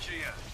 champagne for